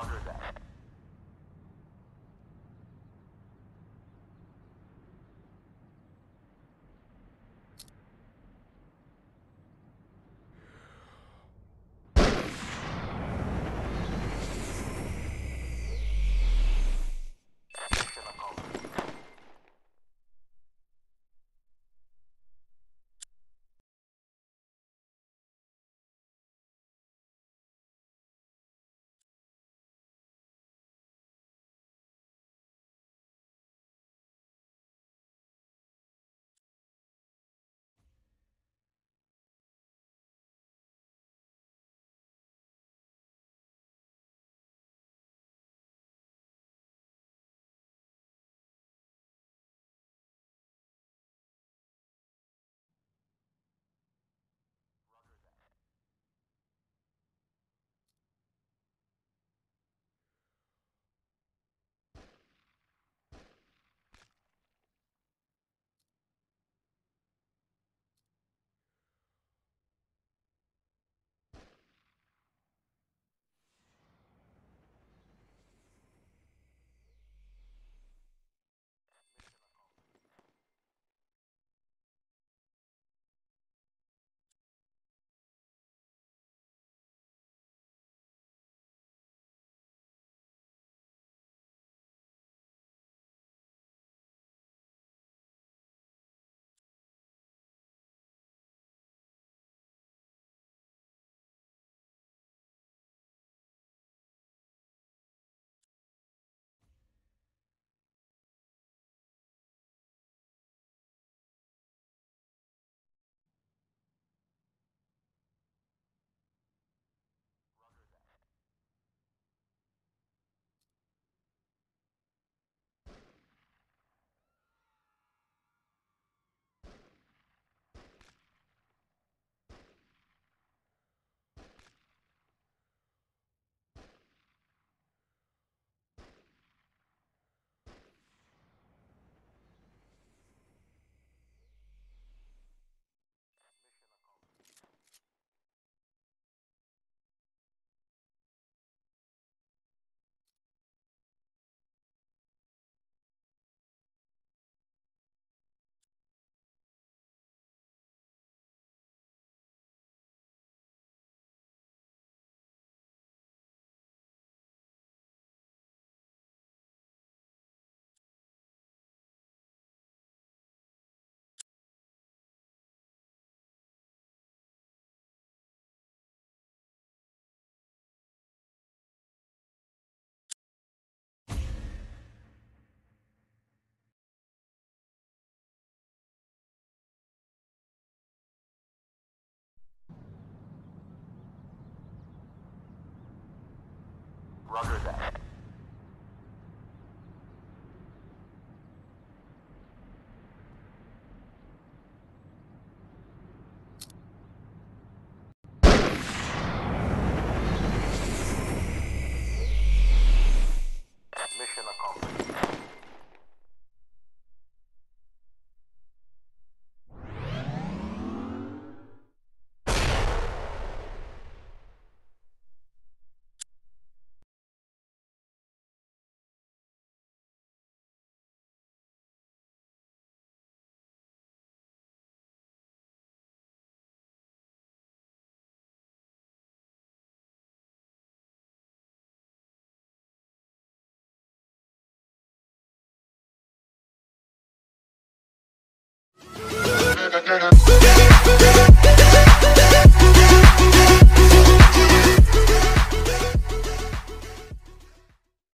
Roger that. Roger that. Mission accomplished. Yeah.